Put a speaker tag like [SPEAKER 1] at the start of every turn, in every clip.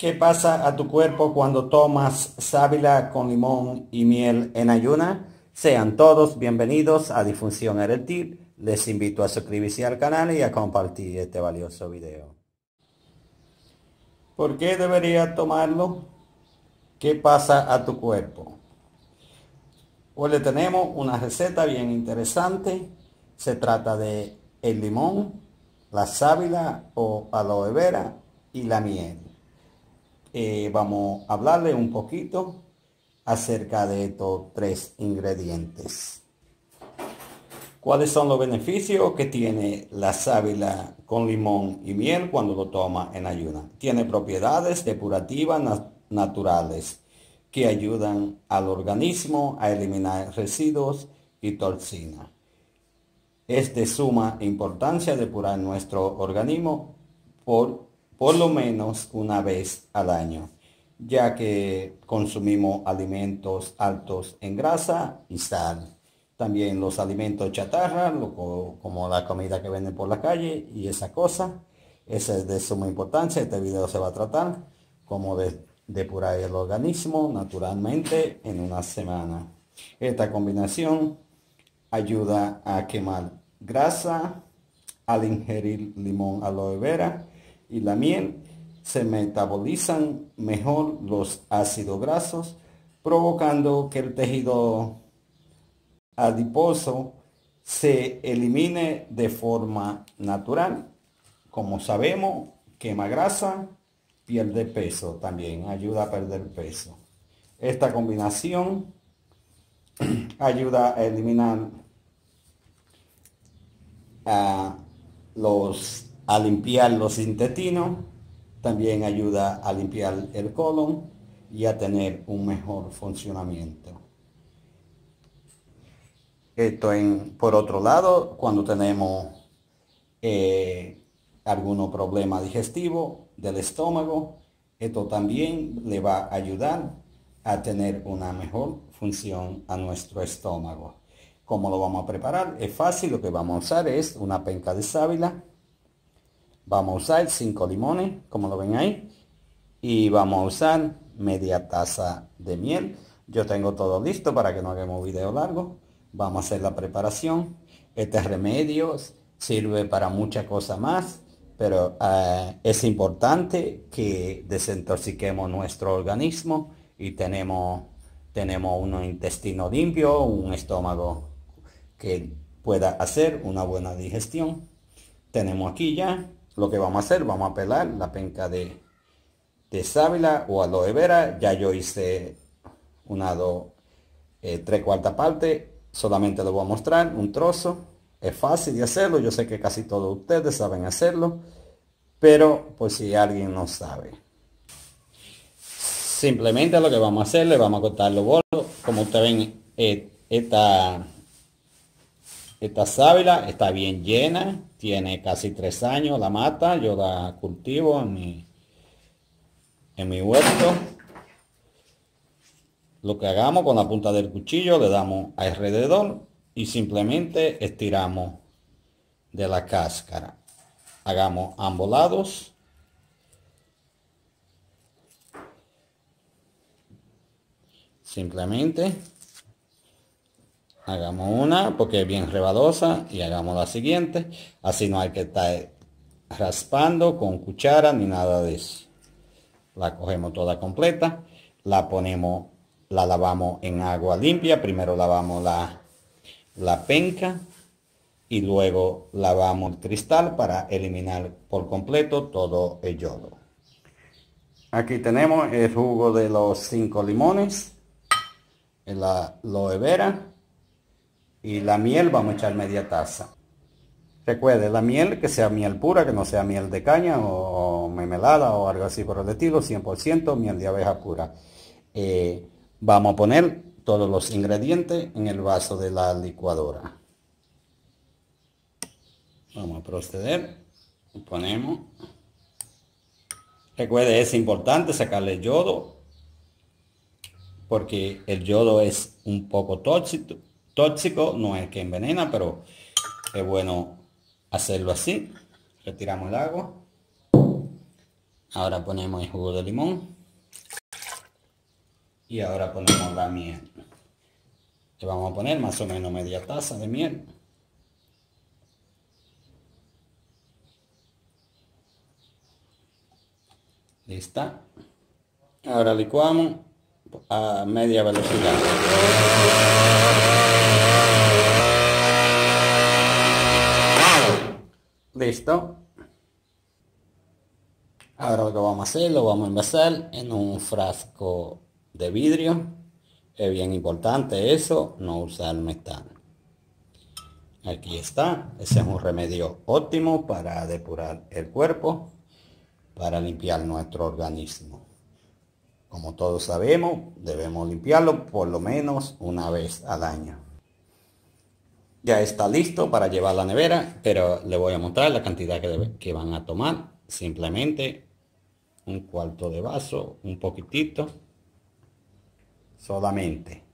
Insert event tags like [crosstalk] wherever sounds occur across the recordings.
[SPEAKER 1] ¿Qué pasa a tu cuerpo cuando tomas sábila con limón y miel en ayuna? Sean todos bienvenidos a Difusión Eréctil. Les invito a suscribirse al canal y a compartir este valioso video. ¿Por qué debería tomarlo? ¿Qué pasa a tu cuerpo? Hoy le tenemos una receta bien interesante. Se trata de el limón, la sábila o aloe vera y la miel. Eh, vamos a hablarle un poquito acerca de estos tres ingredientes. ¿Cuáles son los beneficios que tiene la sábila con limón y miel cuando lo toma en ayuna? Tiene propiedades depurativas naturales que ayudan al organismo a eliminar residuos y toxinas. Es de suma importancia depurar nuestro organismo por por lo menos una vez al año, ya que consumimos alimentos altos en grasa y sal. También los alimentos chatarra, como la comida que venden por la calle y esa cosa. Esa es de suma importancia. Este video se va a tratar como de depurar el organismo naturalmente en una semana. Esta combinación ayuda a quemar grasa al ingerir limón aloe vera y la miel se metabolizan mejor los ácidos grasos, provocando que el tejido adiposo se elimine de forma natural. Como sabemos, quema grasa, pierde peso también, ayuda a perder peso. Esta combinación [clears throat] ayuda a eliminar a los a limpiar los intestinos, también ayuda a limpiar el colon y a tener un mejor funcionamiento. Esto en, por otro lado, cuando tenemos eh, algún problema digestivo del estómago, esto también le va a ayudar a tener una mejor función a nuestro estómago. ¿Cómo lo vamos a preparar? Es fácil, lo que vamos a usar es una penca de sábila, Vamos a usar 5 limones, como lo ven ahí. Y vamos a usar media taza de miel. Yo tengo todo listo para que no hagamos video largo. Vamos a hacer la preparación. Este remedio sirve para muchas cosas más. Pero eh, es importante que desintoxiquemos nuestro organismo y tenemos, tenemos un intestino limpio, un estómago que pueda hacer una buena digestión. Tenemos aquí ya lo que vamos a hacer, vamos a pelar la penca de, de sábila o aloe vera. Ya yo hice una, dos, eh, tres cuarta parte. Solamente lo voy a mostrar, un trozo. Es fácil de hacerlo. Yo sé que casi todos ustedes saben hacerlo. Pero pues si alguien no sabe. Simplemente lo que vamos a hacer, le vamos a cortar los bolos. Como ustedes ven, eh, esta esta sábila está bien llena, tiene casi tres años la mata, yo la cultivo en mi, en mi huerto. Lo que hagamos con la punta del cuchillo le damos alrededor y simplemente estiramos de la cáscara. Hagamos ambos lados. Simplemente hagamos una porque es bien rebadosa y hagamos la siguiente. Así no hay que estar raspando con cuchara ni nada de eso. La cogemos toda completa la ponemos la lavamos en agua limpia. Primero lavamos la la penca y luego lavamos el cristal para eliminar por completo todo el yodo. Aquí tenemos el jugo de los cinco limones la aloe vera y la miel vamos a echar media taza. Recuerde, la miel que sea miel pura, que no sea miel de caña o, memelada o algo así por el estilo, 100% miel de abeja pura. Eh, vamos a poner todos los ingredientes en el vaso de la licuadora. Vamos a proceder. Ponemos. Recuerde, es importante sacarle el yodo porque el yodo es un poco tóxico, tóxico, no es que envenena, pero es bueno hacerlo así. Retiramos el agua. Ahora ponemos el jugo de limón. Y ahora ponemos la miel. Le vamos a poner más o menos media taza de miel. Lista. Ahora licuamos a media velocidad. Listo. Ahora lo que vamos a hacer, lo vamos a envasar en un frasco de vidrio. Es bien importante eso, no usar metal. Aquí está, ese es un remedio óptimo para depurar el cuerpo, para limpiar nuestro organismo. Como todos sabemos, debemos limpiarlo por lo menos una vez al año. Ya está listo para llevar la nevera, pero le voy a mostrar la cantidad que, que van a tomar. Simplemente un cuarto de vaso, un poquitito solamente.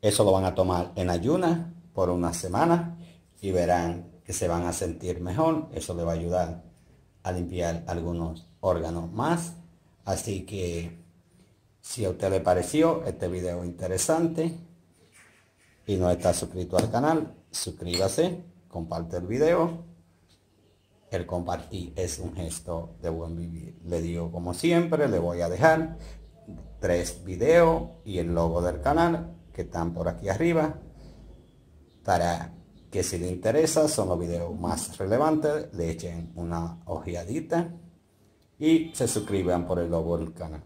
[SPEAKER 1] Eso lo van a tomar en ayunas por una semana y verán que se van a sentir mejor. Eso le va a ayudar a limpiar algunos órganos más. Así que si a usted le pareció este video interesante y no está suscrito al canal, suscríbase, comparte el video. El compartir es un gesto de buen vivir. Le digo como siempre, le voy a dejar tres videos y el logo del canal que están por aquí arriba para que si le interesa son los videos más relevantes le echen una ojeadita y se suscriban por el logo del canal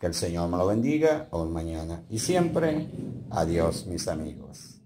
[SPEAKER 1] que el Señor me lo bendiga hoy mañana y siempre. Adiós mis amigos